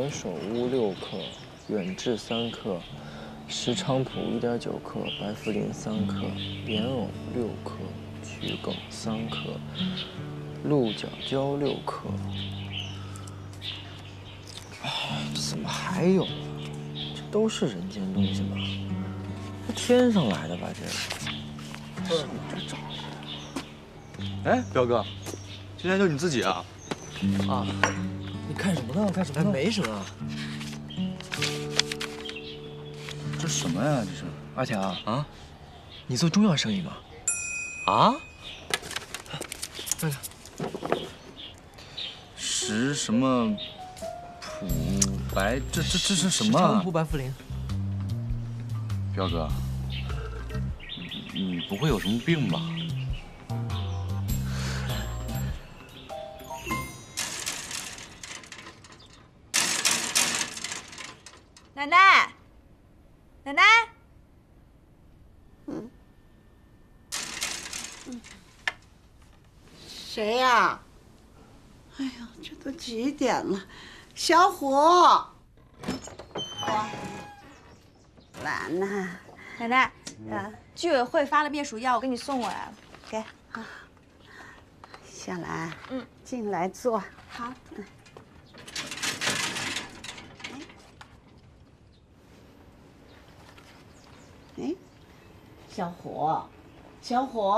何首乌六克，远志三克，石菖蒲一点九克，白茯苓三克，莲藕六克，桔梗三克，鹿角胶六克。哎，怎么还有啊？这都是人间东西吧？这天上来的吧？这上哪儿找去？哎，彪哥，今天就你自己啊？啊，你看什么呢？看什么呢？没什么。这什么呀？这是阿强啊？你做中药生意吗？啊？看看，石什么普白？这这这是什么啊石菖蒲？白茯苓。彪哥，你你不会有什么病吧？都几点了？小虎，兰呐，奶奶，啊，居委会发了灭鼠药，我给你送过来了，给。小兰，嗯，进来坐。好。哎，小虎，小虎，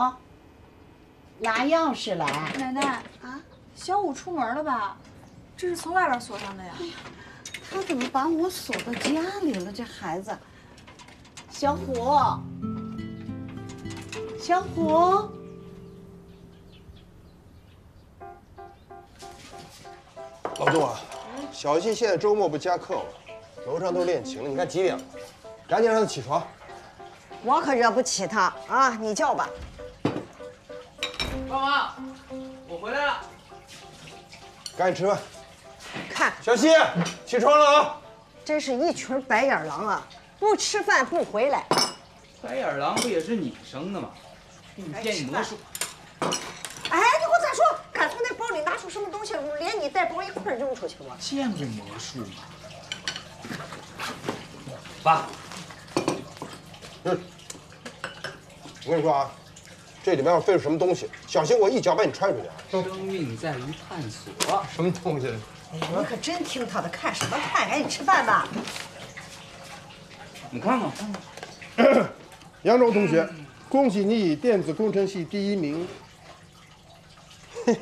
拿钥匙来。奶奶啊，小五出门了吧？这是从外边锁上的呀。他怎么把我锁到家里了？这孩子，小虎，小虎，老杜啊，小新现在周末不加课吗？楼上都练琴了，你看几点了？赶紧让他起床。我可惹不起他啊！你叫吧。爸妈，我回来了。赶紧吃饭。看，小西，起床了啊！真是一群白眼狼啊！不吃饭不回来。白眼狼不也是你生的吗？给你变魔术。哎，你给我咋说？敢从那包里拿出什么东西连你带带包一块儿扔出去吗？见过魔术吗？爸，嗯，我跟你说啊，这里面要飞出什么东西，小心我一脚把你踹出去啊！生命在于探索。什么东西？你可真听他的，看什么看？赶紧吃饭吧。你看看，扬州同学，恭喜你以电子工程系第一名。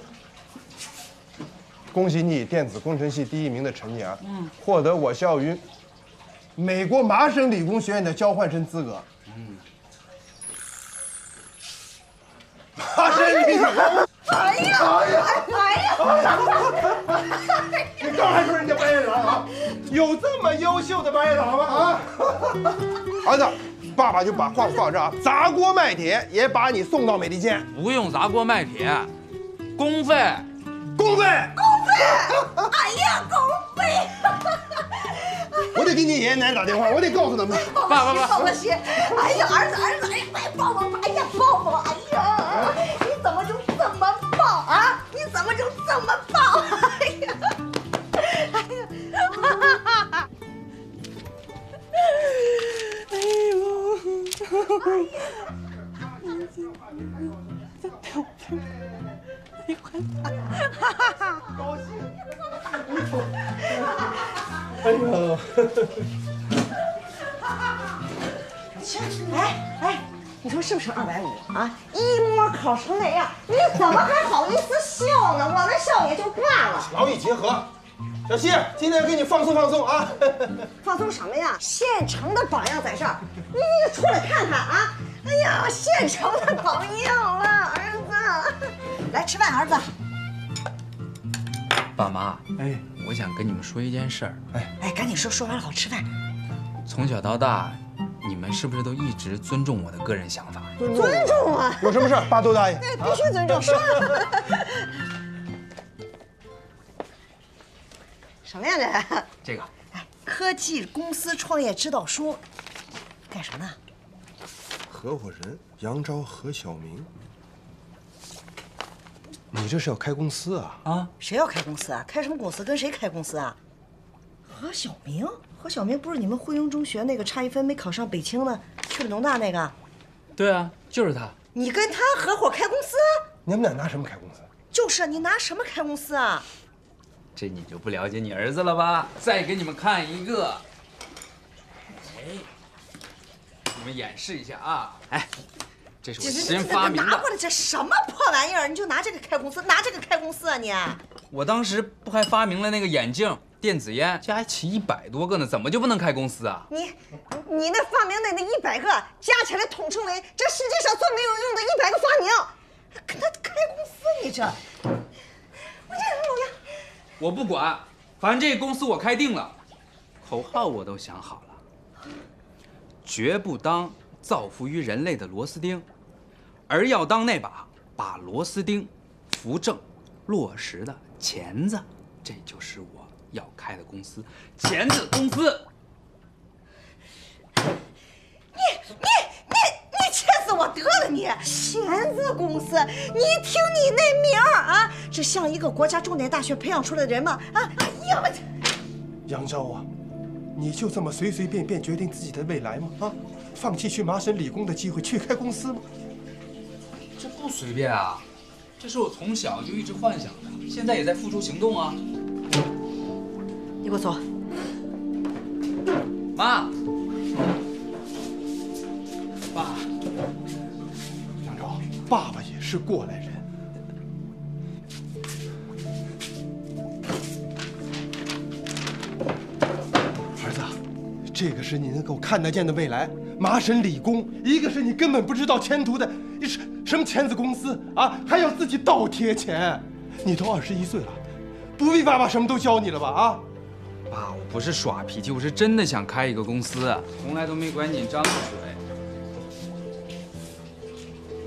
恭喜你以电子工程系第一名的成绩啊，获得我校于美国麻省理工学院的交换生资格。麻省理工，哎呀，哎呀，你刚还说人家白眼狼啊？有这么优秀的白眼狼吗？啊！儿子，爸爸就把话放这啊，砸锅卖铁也把你送到美利坚。不用砸锅卖铁，公费。公费，公费！哎呀，公费！我得给你爷爷奶奶打电话，我得告诉他们。爸爸，抱个心。哎呀，儿子，儿子，哎，快抱抱！哎呀，抱抱！哎呀，你怎么就这么抱啊？你怎么就这么抱？哎呀，哎呀，哈哈哈哈！哎呦，高兴。哎呦，去，哎哎，你说是不是二百五啊？一模考成那样，你怎么还好意思笑呢？我们笑也就罢了。劳逸结合。小西，今天给你放松放松啊！放松什么呀？现成的榜样在这儿，你你出来看看啊！哎呀，现成的榜样了，儿子，来吃饭，儿子。爸妈，哎，我想跟你们说一件事儿。哎哎，赶紧说，说完了好吃饭。从小到大，你们是不是都一直尊重我的个人想法？尊重啊！有什么事儿，爸都答应。对，必须尊重。说。什么呀这？这个，哎，科技公司创业指导书，干什么呢？合伙人杨昭、何小明，你这是要开公司啊？啊，谁要开公司啊？开什么公司？跟谁开公司啊？何小明，何小明不是你们汇英中学那个差一分没考上北清的，去了农大那个？对啊，就是他。你跟他合伙开公司？你们俩拿什么开公司？就是，你拿什么开公司啊？这你就不了解你儿子了吧？再给你们看一个，哎，你们演示一下啊！哎，这是我新发明的。拿过来这什么破玩意儿？你就拿这个开公司？拿这个开公司啊你？我当时不还发明了那个眼镜、电子烟，加起一百多个呢，怎么就不能开公司啊？你，你那发明的那一百个加起来统称为这世界上最没有用的一百个发明，跟他开公司你这，我这人模样。我不管，反正这个公司我开定了，口号我都想好了，绝不当造福于人类的螺丝钉，而要当那把把螺丝钉扶正落实的钳子，这就是我要开的公司——钳子公司。你你你你气死我得了你！钳子公司，你听你那名儿啊，这像一个国家重点大学培养出来的人吗？啊！哎呀，我这杨昭啊，你就这么随随便便决定自己的未来吗？啊，放弃去麻省理工的机会去开公司吗？这不随便啊，这是我从小就一直幻想的，现在也在付诸行动啊。你给我走！妈，爸，杨昭，爸爸也是过来人。儿子，这个是你能够看得见的未来，麻省理工；一个是你根本不知道前途的，什什么钳子公司啊，还要自己倒贴钱。你都二十一岁了，不必爸爸什么都教你了吧？啊！爸，我不是耍脾气，我是真的想开一个公司，从来都没管你张过嘴。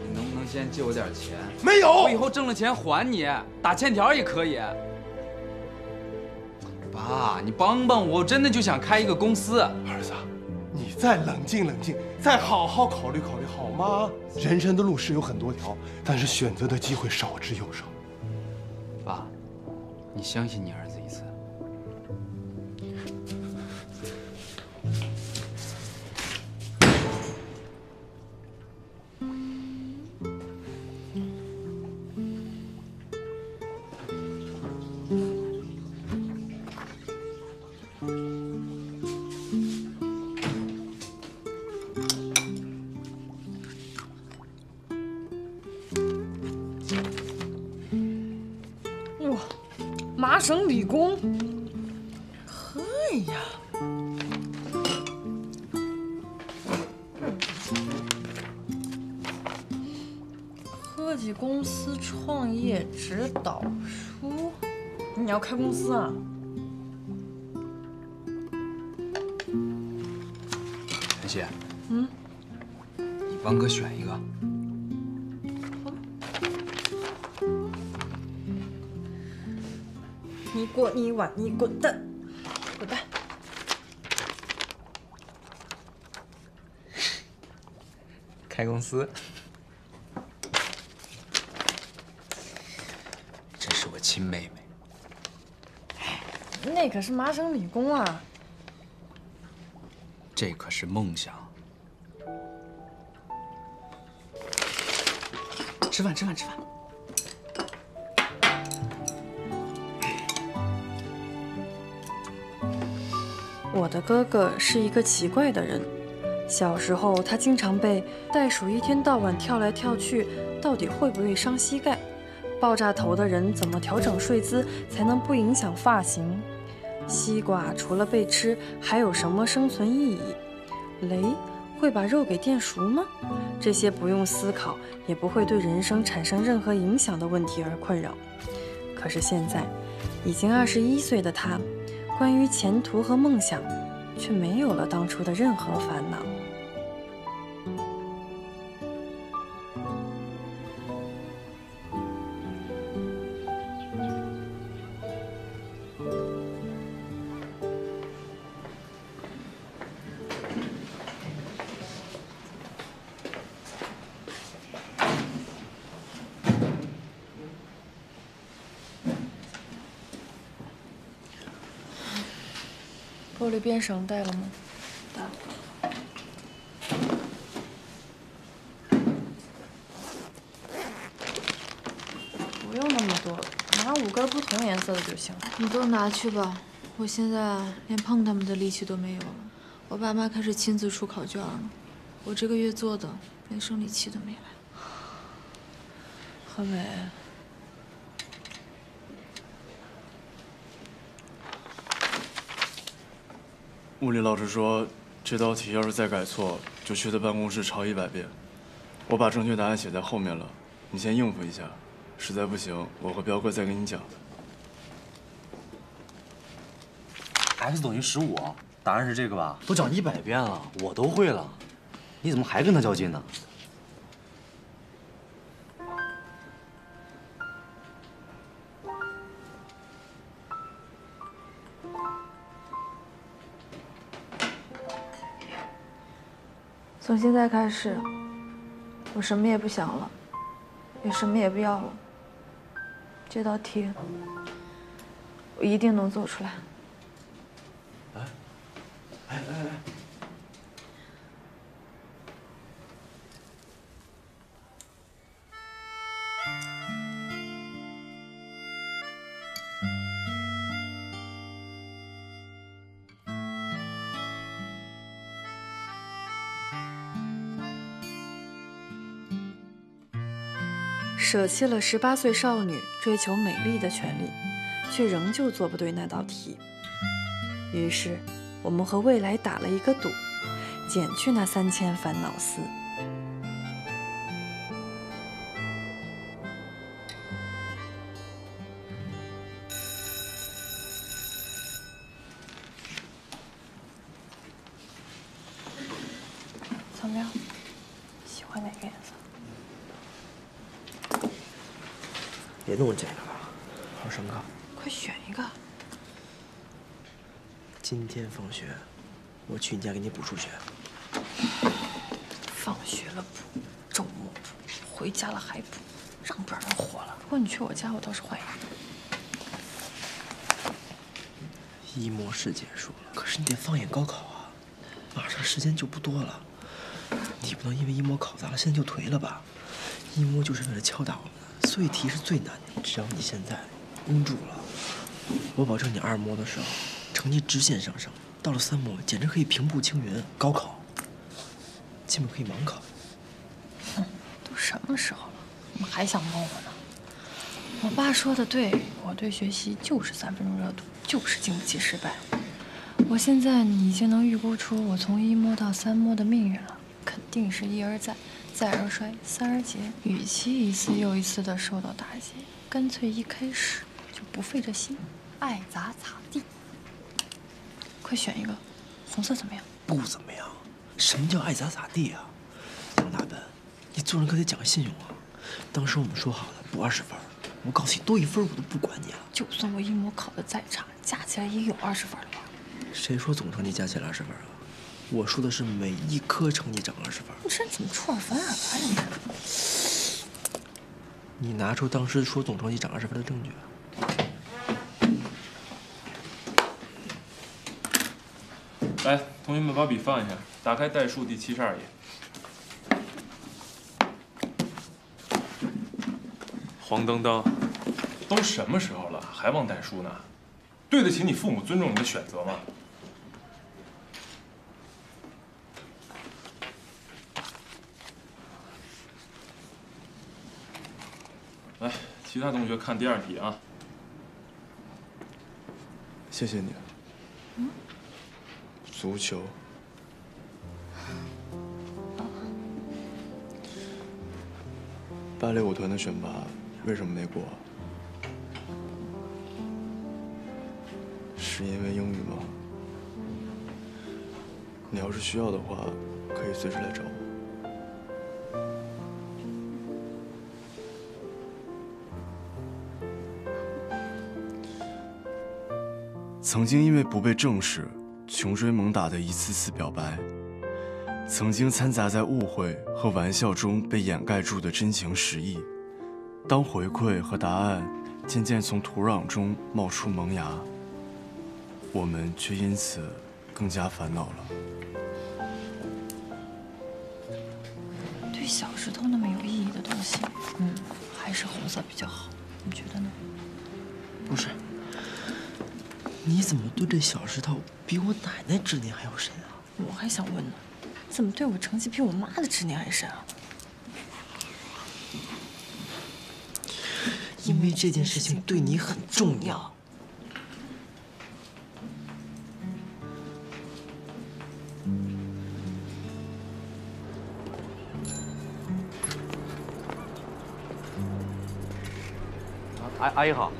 你能不能先借我点钱？没有，我以后挣了钱还你，打欠条也可以。爸，你帮帮我，我真的就想开一个公司。儿子，你再冷静冷静，再好好考虑考虑，好吗？人生的路是有很多条，但是选择的机会少之又少。爸，你相信你儿哇，麻省理工，嘿呀，科技公司创业指导书，你要开公司啊？晨曦，嗯，你帮哥选你滚蛋，滚蛋！开公司，这是我亲妹妹。那可是麻省理工啊！这可是梦想。吃饭，吃饭，吃饭。的哥哥是一个奇怪的人。小时候，他经常被袋鼠一天到晚跳来跳去，到底会不会伤膝盖？爆炸头的人怎么调整睡姿才能不影响发型？西瓜除了被吃，还有什么生存意义？雷会把肉给电熟吗？这些不用思考，也不会对人生产生任何影响的问题而困扰。可是现在，已经二十一岁的他，关于前途和梦想，却没有了当初的任何烦恼。玻璃边绳带了吗？带不用那么多，拿五根不同颜色的就行。你都拿去吧，我现在连碰他们的力气都没有了。我爸妈开始亲自出考卷了，我这个月做的连生理期都没来。何伟，物理老师说，这道题要是再改错，就去他办公室抄一百遍。我把正确答案写在后面了，你先应付一下。实在不行，我和彪哥再给你讲。x 等于十五，答案是这个吧？都讲一百遍了，我都会了，你怎么还跟他较劲呢？从现在开始，我什么也不想了，也什么也不要了。这道题，我一定能做出来。哎哎哎！舍弃了十八岁少女追求美丽的权利，却仍旧做不对那道题。于是，我们和未来打了一个赌，减去那三千烦恼丝。我去你家给你补数学。放学了补，周末补，回家了还补，让不让人活了？不过你去我家，我倒是欢迎。一模试结束了，可是你得放眼高考啊，马上时间就不多了，你不能因为一模考砸了，现在就颓了吧？一模就是为了敲打我们的，所以题是最难的。只要你现在绷住了，我保证你二模的时候成绩直线上升，到了三模简直可以平步青云，高考基本可以盲考。都什么时候了，你们还想蒙我呢？我爸说的对，我对学习就是三分钟热度，就是经不起失败。我现在已经能预估出我从一摸到三摸的命运了，肯定是一而再，再而衰，三而竭。与其一次又一次的受到打击，干脆一开始就不费这心，爱咋咋地。快选一个，红色怎么样？不怎么样。什么叫爱咋咋地啊？杨大奔，你做人可得讲信用啊！当时我们说好的补二十分，我告诉你多一分我都不管你了。就算我一模考的再差，加起来也有二十分了吧？谁说总成绩加起来二十分啊？我说的是每一科成绩涨二十分。你这人怎么出尔反尔了？你你拿出当时说总成绩涨二十分的证据。来，同学们把笔放一下，打开代数第七十二页。黄登登，都什么时候了，还忘代数呢？对得起你父母尊重你的选择吗？来，其他同学看第二题啊。谢谢你。嗯。足球。芭蕾舞团的选拔为什么没过？是因为英语吗？你要是需要的话，可以随时来找我。曾经因为不被正视，穷追猛打的一次次表白；曾经掺杂在误会和玩笑中被掩盖住的真情实意，当回馈和答案渐渐从土壤中冒出萌芽，我们却因此更加烦恼了。对小石头那么有意义的东西，嗯，还是红色比较好，你觉得呢？你怎么对这小石头比我奶奶执念还要深啊？我还想问呢，怎么对我成绩比我妈的执念还深啊？因为这件事情对你很重要。阿阿姨好。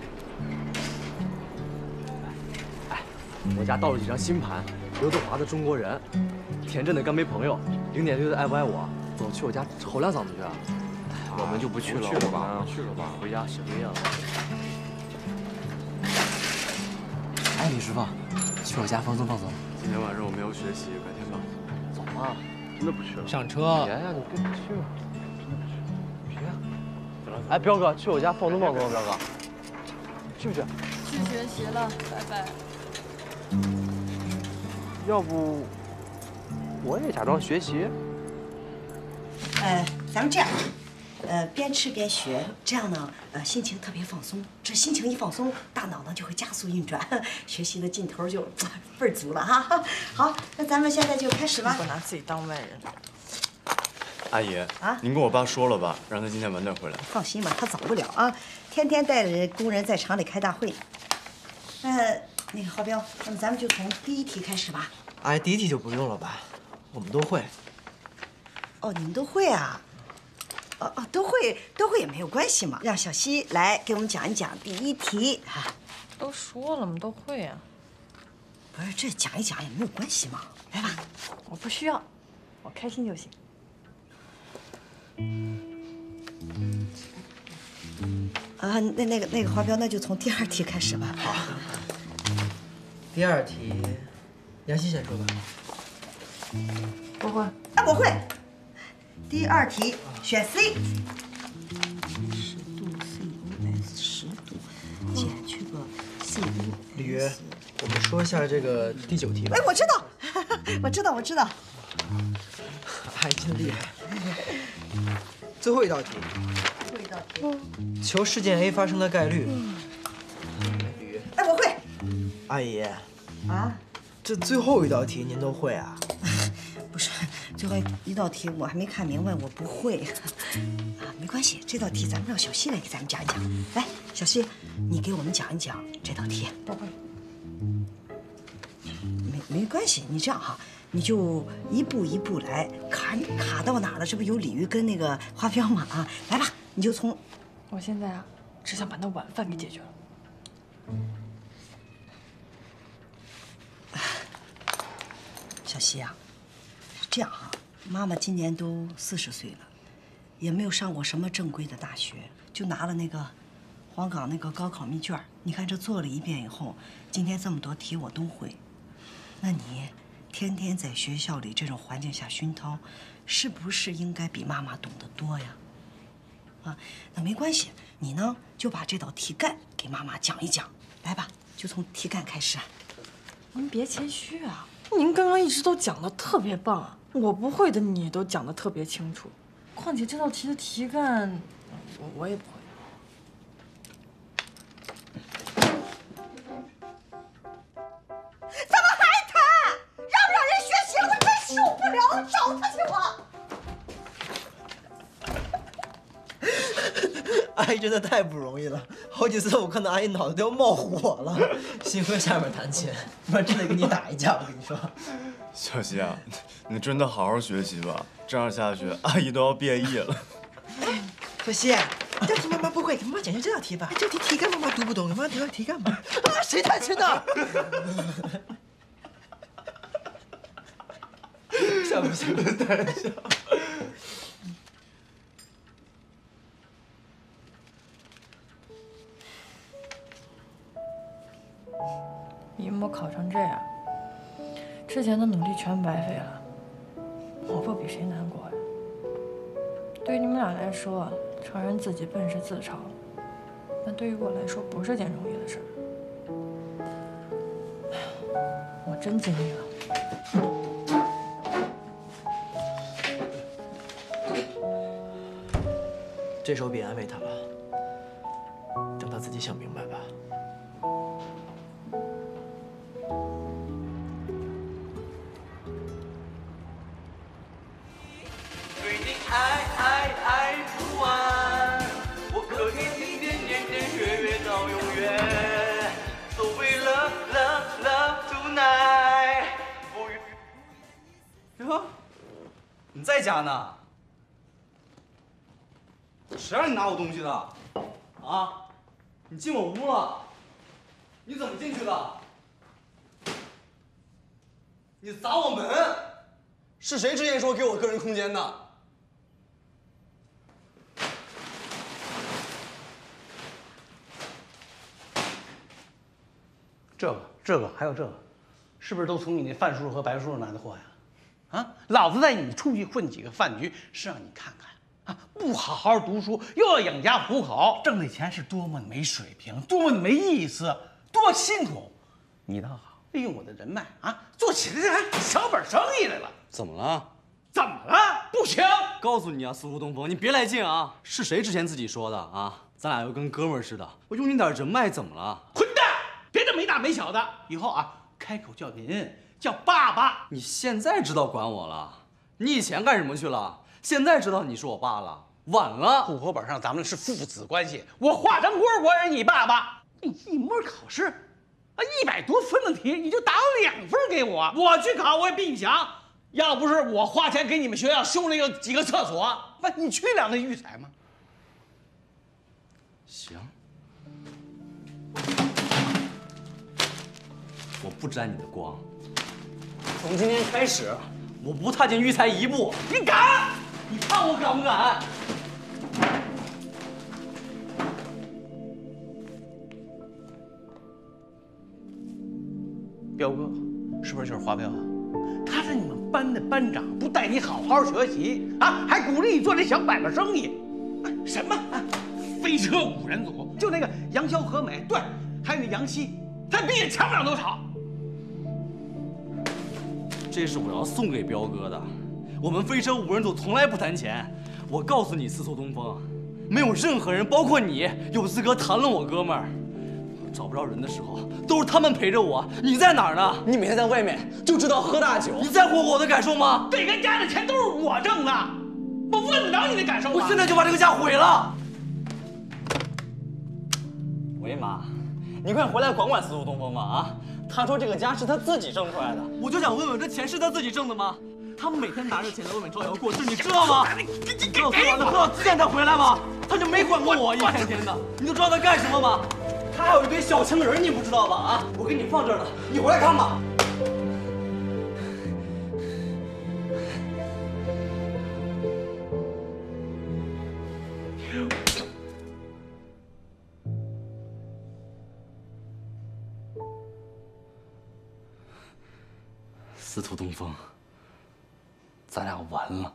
我家到了几张新盘，刘德华的《中国人》，田震的《干杯朋友》，零点六的《爱不爱我》。走，去我家吼两嗓子去啊！我们就不去了，去了吧，去了吧，回家写作业了。哎，李师傅，去我家放松放松。今天晚上我没有学习，改天吧。走嘛，真的不去了。上车。别呀，你跟着去吧。别呀。哎，彪哥，去我家放松放松，彪哥，去不去？去学习了，拜拜。要不我也假装学习？呃，咱们这样，呃，边吃边学，这样呢，呃，心情特别放松。这心情一放松，大脑呢就会加速运转，学习的劲头就 倍儿足了哈。好，那咱们现在就开始吧。我拿自己当外人。阿姨啊，您跟我爸说了吧，让他今天晚点回来。放心吧，他早不了啊，天天带着工人在厂里开大会。呃。那个浩彪，那么咱们就从第一题开始吧。哎，第一题就不用了吧，我们都会。哦，你们都会啊？哦哦，都会都会也没有关系嘛。让小西来给我们讲一讲第一题啊。都说了嘛，都会啊。不是，这讲一讲也没有关系嘛。来吧，我不需要，我开心就行。啊，那那个那个华彪，那就从第二题开始吧。好。第二题，杨希先说吧。我会。啊，我会。第二题选 C。十度 C O S 十度减去个 C O 李约，我们说一下这个第九题吧哎，。我知道，我知道，我知道。阿姨真厉害。最后一道题，最后一道题。求事件 A 发生的概率。哎，我会。阿姨，啊，这最后一道题您都会啊？不是，最后一道题我还没看明白，我不会。啊，没关系，这道题咱们让小西来给咱们讲一讲。来，小西，你给我们讲一讲这道题。不会。没没关系，你这样哈，你就一步一步来，卡卡到哪了？这不有鲤鱼跟那个花飘吗？啊，来吧，你就从我现在啊，只想把那晚饭给解决了。小西啊，这样哈，妈妈今年都四十岁了，也没有上过什么正规的大学，就拿了那个黄冈那个高考密卷你看这做了一遍以后，今天这么多题我都会。那你天天在学校里这种环境下熏陶，是不是应该比妈妈懂得多呀？啊，那没关系，你呢就把这道题干给妈妈讲一讲，来吧，就从题干开始。您别谦虚啊，您刚刚一直都讲的特别棒啊，我不会的你都讲的特别清楚。况且这道题的题干，我我也不会。怎么还谈？让不让人学习了？我真受不了了，找他去我！阿姨真的太不容易了，好几次我看到阿姨脑子都要冒火了，幸亏下面弹琴，不然真得跟你打一架。我跟你说，小西啊，你真的好好学习吧，这样下去阿姨都要变异了。小西，这题妈妈不会，给妈妈讲讲这道题吧。这题题干妈妈读不懂，给妈妈讲讲题干吧。啊，谁弹琴的？笑不笑？当然我。考成这样，之前的努力全白费了，我不比谁难过呀。对于你们俩来说，承认自己笨是自嘲，但对于我来说不是件容易的事儿。我真尽力了。这时候别安慰他了，等他自己想明白吧。是谁之前说给我个人空间的？这个、这个还有这个，是不是都从你那范叔叔和白叔叔拿的货呀？啊，老子带你出去混几个饭局，是让你看看啊，不好好读书，又要养家糊口，挣的钱是多么没水平，多么没意思，多辛苦。你倒好，利用我的人脉啊，做起来这小本生意来了。怎么了？怎么了？不行！告诉你啊，苏湖东风，你别来劲啊！是谁之前自己说的啊？咱俩又跟哥们儿似的，我用你点人脉怎么了？混蛋！别这没大没小的，以后啊，开口叫您叫爸爸。你现在知道管我了？你以前干什么去了？现在知道你是我爸了？晚了。户口本上咱们是父子关系，我化成官我也是你爸爸。你一模考试，啊，一百多分的题你就打两分给我，我去考我也比你强。要不是我花钱给你们学校修那个几个厕所，那你去了那育才吗？行，我不沾你的光。从今天开始，我不踏进育才一步。你敢？你看我敢不敢？彪哥，是不是就是花彪啊？他是你们班的班长，不带你好好学习啊，还鼓励你做这小买卖生意。什么？啊飞车五人组，就那个杨潇和美，对，还有那杨希，他比你强不了多少。这是我要送给彪哥的。我们飞车五人组从来不谈钱。我告诉你，司徒东风，没有任何人，包括你，有资格谈论我哥们儿。找不着人的时候，都是他们陪着我。你在哪儿呢？你每天在外面就知道喝大酒。你在乎我的感受吗？这个家的钱都是我挣的，我问得着你的感受吗？我现在就把这个家毁了。喂，妈，你快回来管管司徒东风吧！啊，他说这个家是他自己挣出来的，我就想问问，这钱是他自己挣的吗？他每天拿着钱在外面招摇过市，你知道吗？你知道昨晚他喝到几点才回来吗？他就没管过我，一天天的。你都知道他干什么吗？他还有一堆小情人，你不知道吧？啊，我给你放这儿了，你回来看吧。司徒东风，咱俩完了。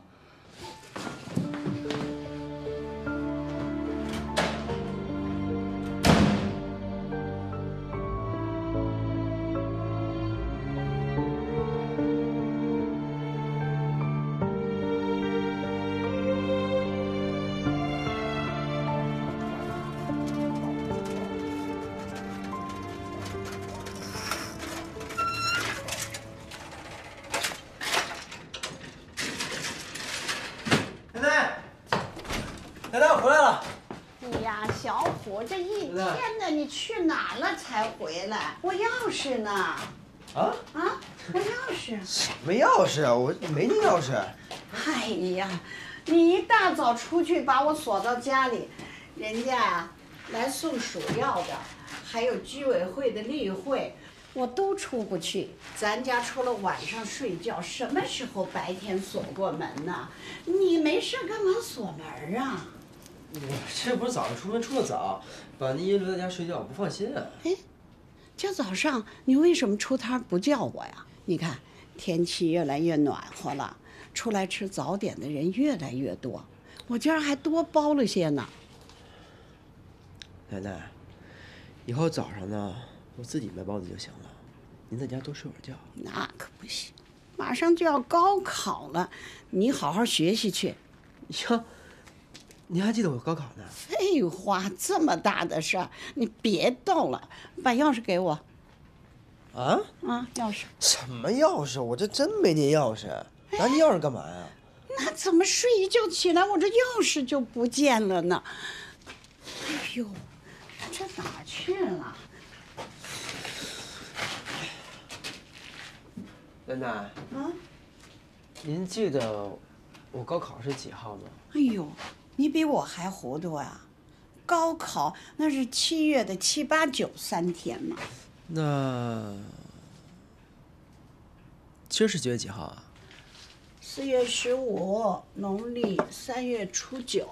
匙呢？啊啊，我钥匙。什么钥匙啊？我没那钥匙。哎呀，你一大早出去把我锁到家里，人家啊来送鼠药的，还有居委会的例会，我都出不去。咱家除了晚上睡觉，什么时候白天锁过门呢？你没事干嘛锁门啊？我这不是早上出门出的早，把妮妮留在家睡觉，我不放心啊。哎，今早上你为什么出摊不叫我呀？你看天气越来越暖和了，出来吃早点的人越来越多，我今儿还多包了些呢。奶奶，以后早上呢，我自己卖包子就行了，您在家多睡会儿觉。那可不行，马上就要高考了，你好好学习去。哟，您还记得我高考呢？废话，这么大的事儿，你别逗了，把钥匙给我。啊？啊，钥匙。什么钥匙？我这真没您钥匙，拿您钥匙干嘛呀？那怎么睡一觉起来，我这钥匙就不见了呢？哎呦，这哪去了？奶奶，啊？您记得我高考是几号吗？哎呦，你比我还糊涂啊！高考那是七月的七八九三天嘛。那今儿是几月几号啊？四月十五，农历三月初九。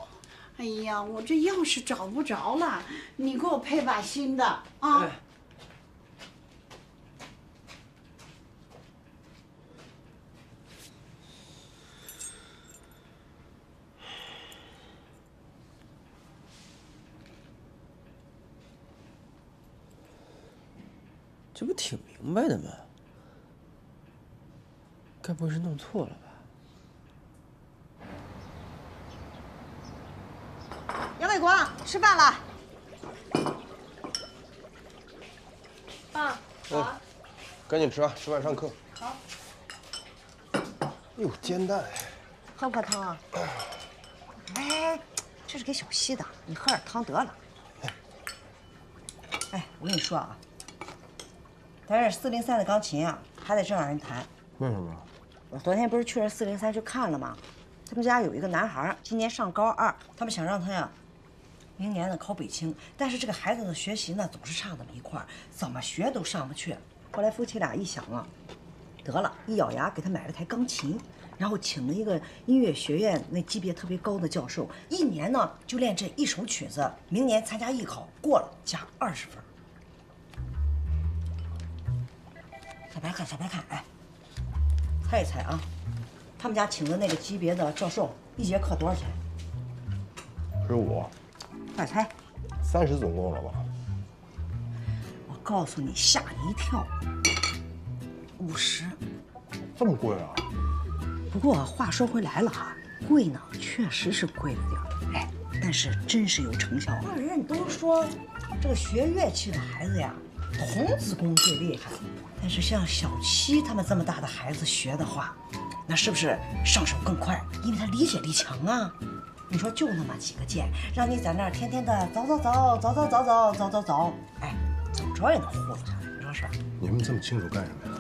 哎呀，我这钥匙找不着了，你给我配把新的啊！哎这不挺明白的吗？该不会是弄错了吧？杨卫国，吃饭了。爸，嗯，赶紧吃啊，吃饭上课。好。哟，煎蛋。喝不喝汤啊？哎，这是给小西的，你喝点汤得了。哎，我跟你说啊，咱这四零三的钢琴啊，还得正让人弹。为什么？我昨天不是去了四零三去看了吗？他们家有一个男孩，今年上高二，他们想让他呀，明年呢考北清，但是这个孩子的学习呢总是差那么一块儿，怎么学都上不去。后来夫妻俩一想啊，得了，一咬牙给他买了台钢琴，然后请了一个音乐学院那级别特别高的教授，一年呢就练这一首曲子，明年参加艺考过了加二十分。小白看，小白看，哎，猜一猜啊，他们家请的那个级别的教授，一节课多少钱？十五，快猜！三十总共了吧？我告诉你，吓你一跳，五十。这么贵啊？不过话说回来了哈，贵呢确实是贵了点儿，哎，但是真是有成效。那人家都说这个学乐器的孩子呀，童子功最厉害。但是像小七他们这么大的孩子学的话，那是不是上手更快？因为他理解力强啊。你说就那么几个键，让你在那儿天天的走走走走走走走走走走，哎，怎么着也能糊弄下来，你说是吧？你们这么清楚干什么呀？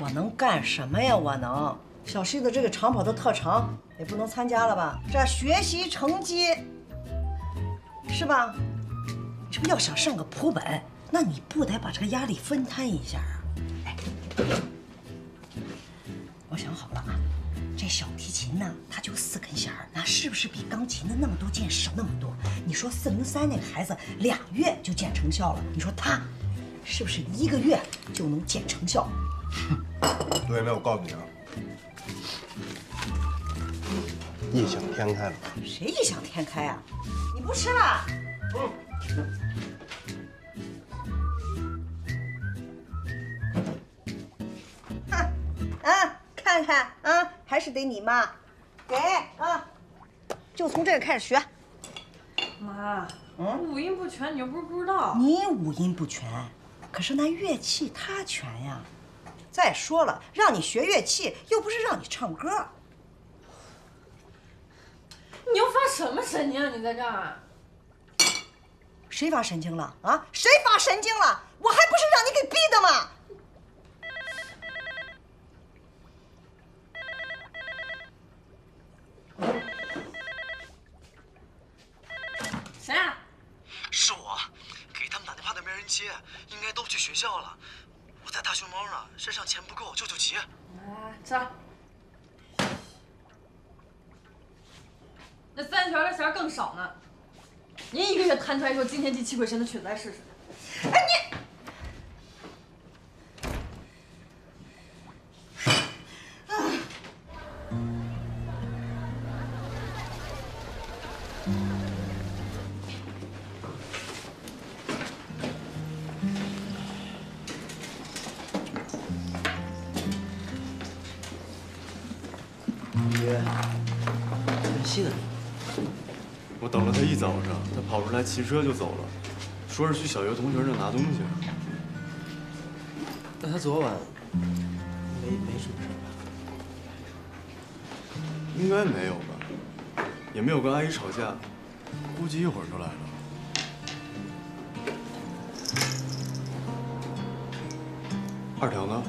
我能干什么呀？我能。小西的这个长跑的特长也不能参加了吧？这学习成绩是吧？这不要想上个普本，那你不得把这个压力分摊一下啊？哎，我想好了啊，这小提琴呢，它就四根弦儿，那是不是比钢琴的那么多键少那么多？你说四零三那个孩子俩月就见成效了，你说他是不是一个月就能见成效？杜元梅，我告诉你啊，异想天开了。谁异想天开啊？你不吃了？哼，啊，看看啊，还是得你妈，给啊，就从这个开始学。妈，嗯五音不全，你又不是不知道。你五音不全，可是那乐器它全呀。再说了，让你学乐器，又不是让你唱歌。你又发什么神经啊？你在这儿？谁发神经了啊？谁发神经了？我还不是让你给逼的吗？谁啊？是我，给他们打电话都没人接，应该都去学校了。我在大熊猫呢，身上钱不够，救救急。来吃。那三条的弦更少呢。您一个月弹出来一首惊天地泣鬼神的曲子来试试。来骑车就走了，说是去小学同学那拿东西。那他昨晚没没什么事吧？应该没有吧，也没有跟阿姨吵架，估计一会儿就来了。二条呢？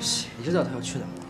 谁知道他要去哪儿？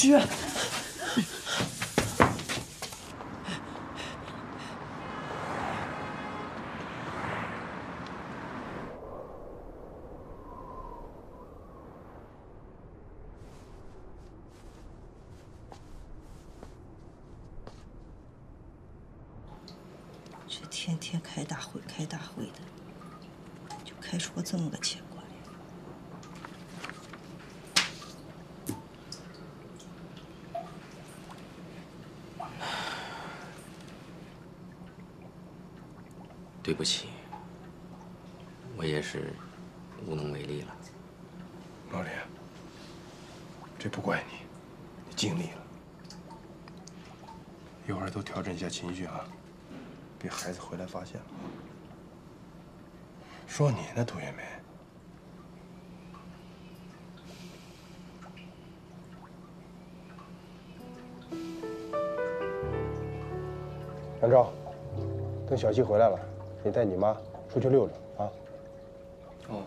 去医院。这天天开大会开大会的，就开出我这么个结果来。对不起，我也是无能为力了。老李，这不怪你，你尽力了。一会儿都调整一下情绪啊，别孩子回来发现了。说你呢，杜月梅。杨照，等小西回来了，你带你妈出去溜溜啊。哦。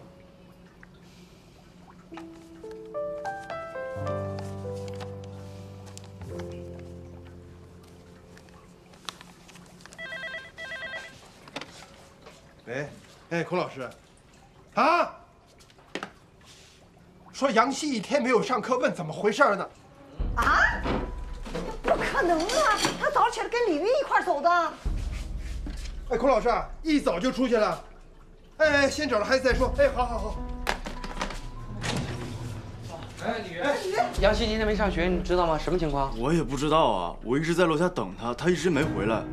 喂，哎，孔老师，啊，说杨希一天没有上课，问怎么回事呢？啊？不可能啊！他早上起来跟李云一块走的。哎，孔老师，一早就出去了。哎，先找着孩子再说。哎，好好好。哎，李云，杨希今天没上学，你知道吗？什么情况？我也不知道啊，我一直在楼下等他，他一直没回来。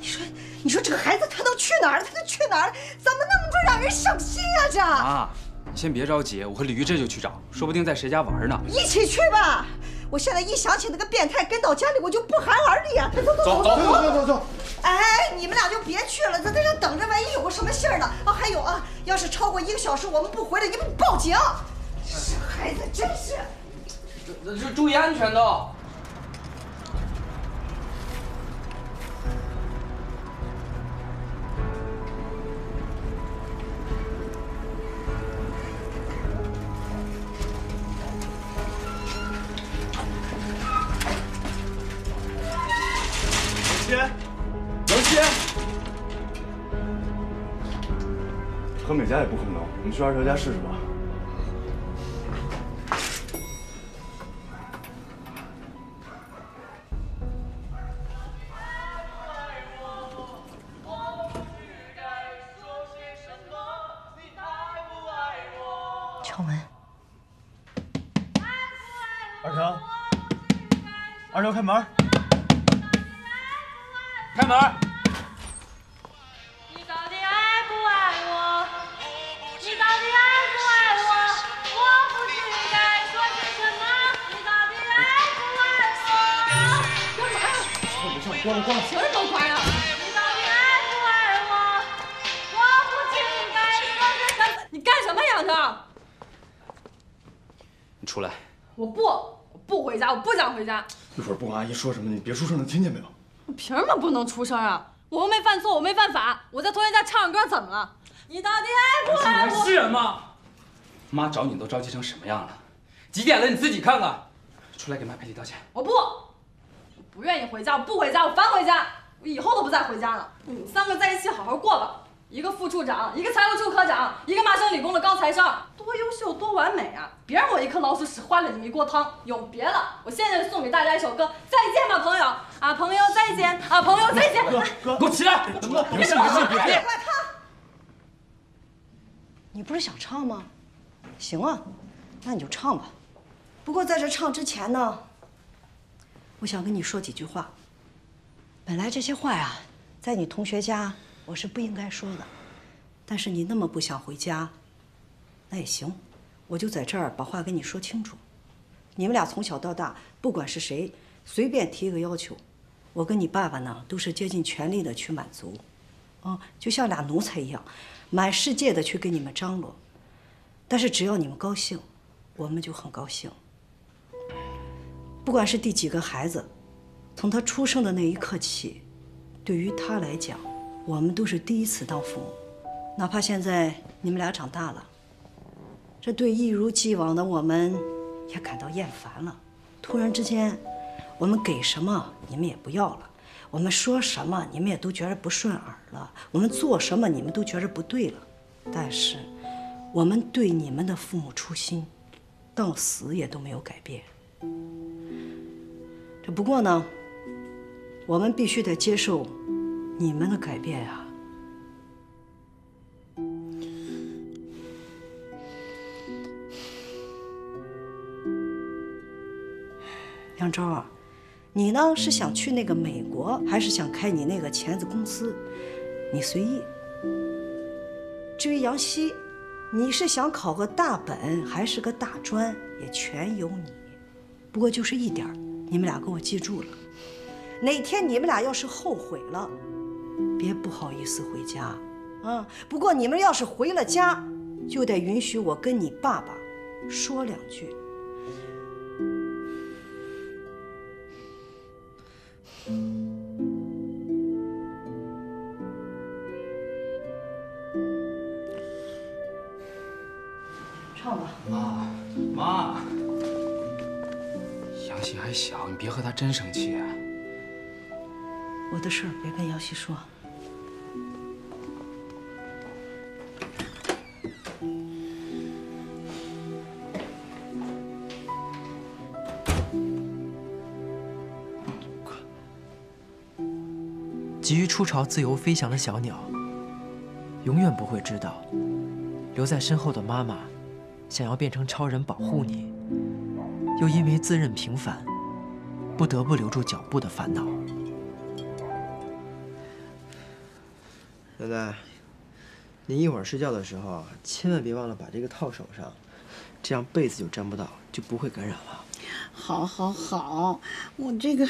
你说，你说这个孩子他都去哪儿了？他都去哪儿了？怎么那么不让人省心啊？这妈，你先别着急，我和李玉这就去找，说不定在谁家玩呢。一起去吧！我现在一想起那个变态跟到家里，我就不寒而栗啊！走走走走走走走。哎，你们俩就别去了，在在这等着，万一有个什么信儿呢？啊，还有啊，要是超过一个小时我们不回来，你们报警。这孩子真是，这这注意安全都。去二条家试试吧。敲门。二条，二条，开门。干什么，杨成？你出来。我不，我不回家，我不想回家。一会儿不管阿姨说什么，你别出声，能听见没有？我凭什么不能出声啊？我又没犯错，我没犯法，我在同学家唱唱歌怎么了？你到底爱不爱我？是人吗？妈找你都着急成什么样了？几点了？你自己看看。出来给妈赔礼道歉。我不，我不愿意回家，我不回家，我烦回家，我以后都不再回家了。你们三个在一起好好过吧。一个副处长，一个财务处科长，一个麻省理工的高材生，多优秀，多完美啊！别让我一颗老鼠屎坏了你们一锅汤。永别了，我现在就送给大家一首歌，再见吧，朋友啊，朋友再见啊，朋友再见。哥哥，给我起来！没事没事，别别。你不是想唱吗？行啊，那你就唱吧。不过在这唱之前呢，我想跟你说几句话。本来这些话呀，在你同学家。我是不应该说的，但是你那么不想回家，那也行，我就在这儿把话跟你说清楚。你们俩从小到大，不管是谁随便提一个要求，我跟你爸爸呢都是竭尽全力的去满足，啊，就像俩奴才一样，满世界的去给你们张罗。但是只要你们高兴，我们就很高兴。不管是第几个孩子，从他出生的那一刻起，对于他来讲。我们都是第一次当父母，哪怕现在你们俩长大了，这对一如既往的我们也感到厌烦了。突然之间，我们给什么你们也不要了，我们说什么你们也都觉得不顺耳了，我们做什么你们都觉得不对了。但是，我们对你们的父母初心，到死也都没有改变。这不过呢，我们必须得接受。你们的改变呀，杨昭啊，你呢是想去那个美国，还是想开你那个钳子公司？你随意。至于杨希，你是想考个大本还是个大专，也全由你。不过就是一点，你们俩给我记住了，哪天你们俩要是后悔了，别不好意思回家，啊！不过你们要是回了家，就得允许我跟你爸爸说两句。唱吧。妈，妈，杨希还小，你别和他真生气啊。我的事儿别跟姚希说。急于出巢、自由飞翔的小鸟，永远不会知道，留在身后的妈妈，想要变成超人保护你，又因为自认平凡，不得不留住脚步的烦恼。您一会儿睡觉的时候，千万别忘了把这个套手上，这样被子就沾不到，就不会感染了。好，好，好，我这个，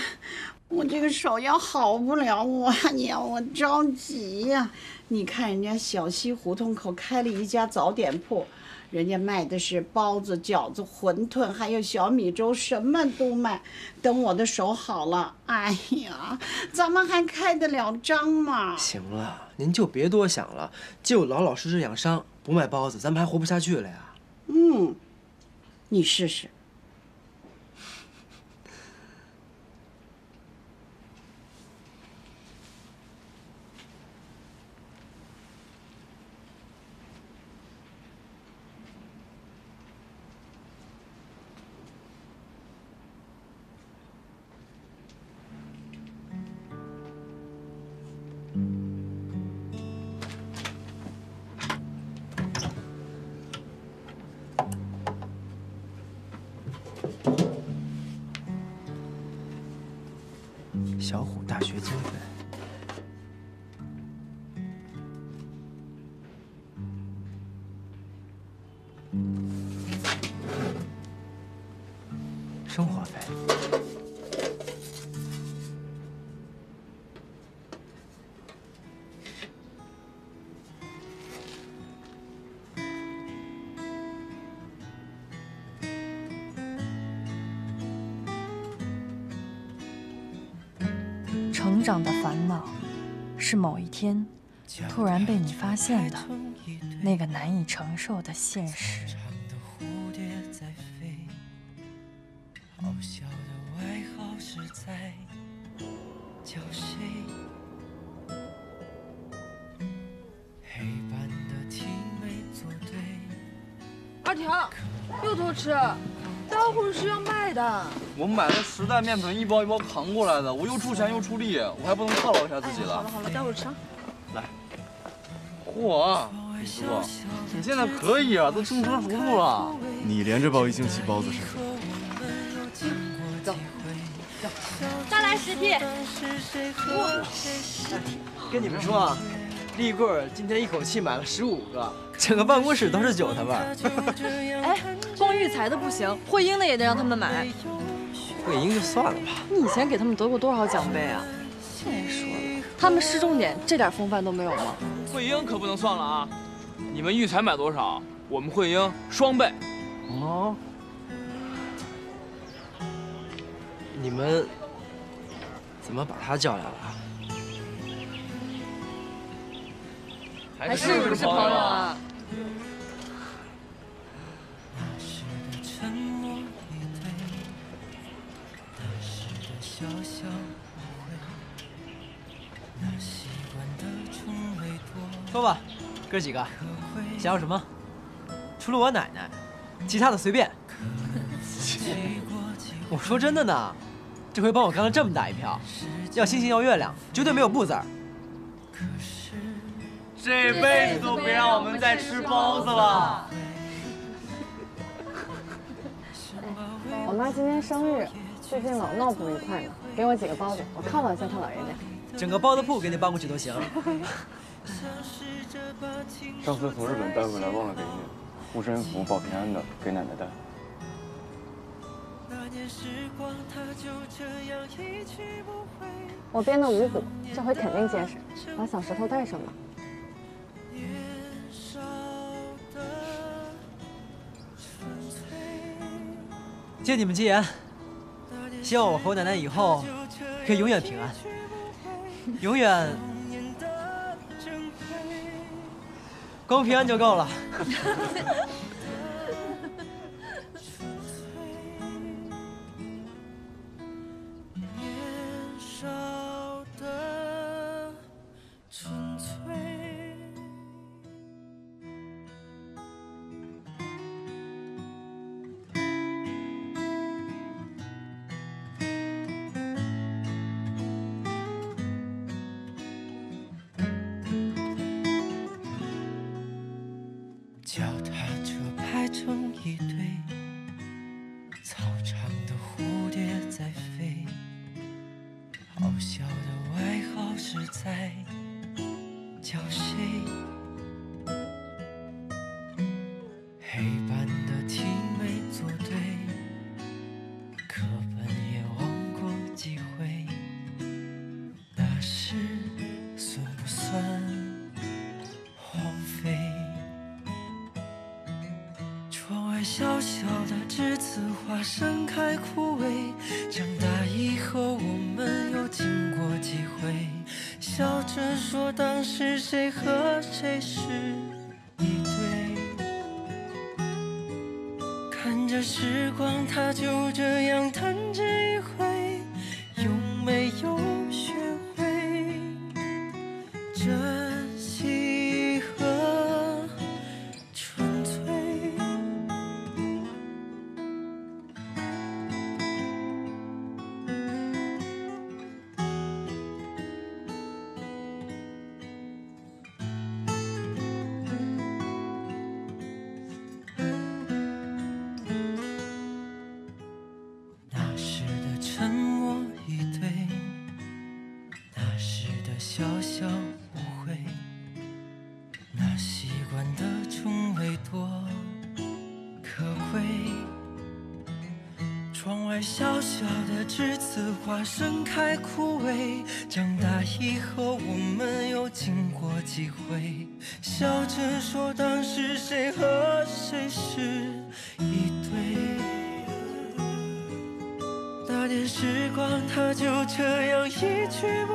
我这个手要好不了我呀，我着急呀。你看人家小西胡同口开了一家早点铺，人家卖的是包子、饺子、馄饨，还有小米粥，什么都卖。等我的手好了，哎呀，咱们还开得了张吗？行了，您就别多想了，就老老实实养伤，不卖包子，咱们还活不下去了呀。嗯，你试试。小虎大学经费。一天突然被你发现的那个难以承受的现实。面粉一包一包扛过来的，我又出钱又出力，我还不能犒劳一下自己了。好了好了，待会儿吃啊。来，嚯，李师傅，你现在可以啊，都轻车熟路了。你连着包一星期包子试试。走，走，再来十屉。跟你们说啊，立棍今天一口气买了十五个，整个办公室都是韭菜味儿。哎，光育才的不行，慧英的也得让他们买。慧英就算了吧，你以前给他们得过多少奖杯啊？再说了，他们市重点这点风范都没有吗？慧英可不能算了啊！你们育才买多少，我们慧英双倍。哦，你们怎么把他叫来了？还是不是朋友啊？小小误会，那习惯的宠委多。说吧，哥几个，想要什么？除了我奶奶，其他的随便。我说真的呢，这回帮我干了这么大一票，要星星要月亮，绝对没有不字儿。这辈子都别让我们再吃包子了。我妈今天生日，最近老闹不愉快呢，给我几个包子，我犒劳一下他老人家。整个包子铺给你搬过去都行。上次从日本带回来忘了给你，护身符保平安的，给奶奶带。我编的五谷，这回肯定结实，把小石头带上吧。借你们吉言，希望我和我奶奶以后可以永远平安，永远光平安就够了。栀子花盛开枯萎，长大以后我们又经过几回，笑着说当时谁和谁是一对。那年时光，它就这样一去